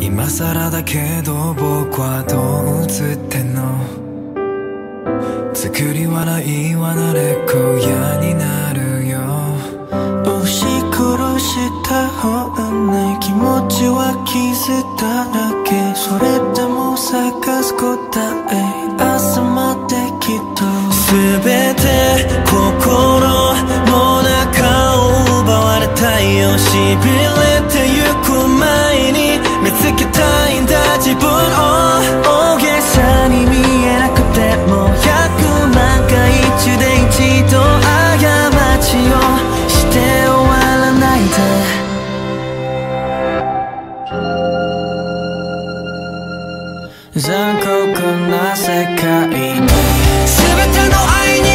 今更だけど僕はどう映ってんの？作り笑いは慣れっこ嫌になるよ。押し殺した本ない気持ちは傷だらけ。それでも探す答え朝まできっと。全て心の中を奪われたいよ。しびれてゆく前に見つけたいんだ自分を大げさに見えなくても100万回中で一度過ちをして終わらないで。残酷な世界に全ての愛に。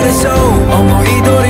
れそう。思い通り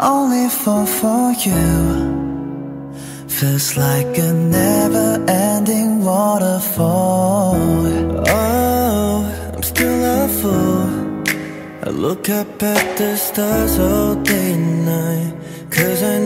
only fall for you. Feels like a never ending waterfall. Oh, I'm still a fool. I look up at the stars all day and night. Cause I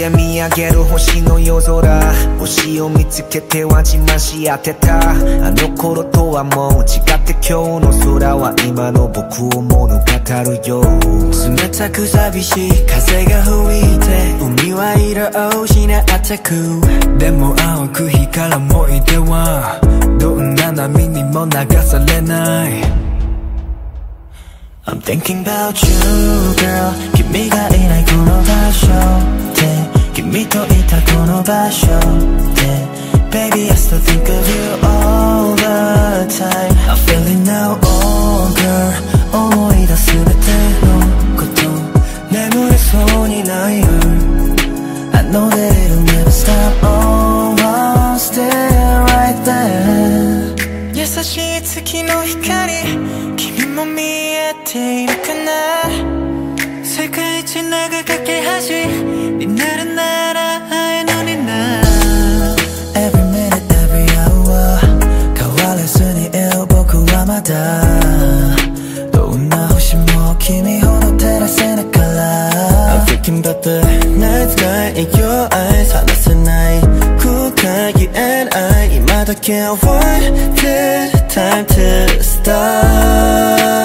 で見上げる星の夜空。星を見つけては自慢し合ってた。あの頃とはもう違って今日の空は今の僕を物語るよ冷たく寂しい風が吹いて海は色を失ってく。でも青く光る思い出はどんな波にも流されない。I'm thinking about you girl 君がいないこの場所。場所で Baby I still think of you all the time I'm feeling now oh girl 思い出すべてのこと眠れそうにない夜 I know that it'll never stop Oh I'll stay right there 優しい月の光君も見えているかな世界一長い架け橋 어떻게 원래 time to stop.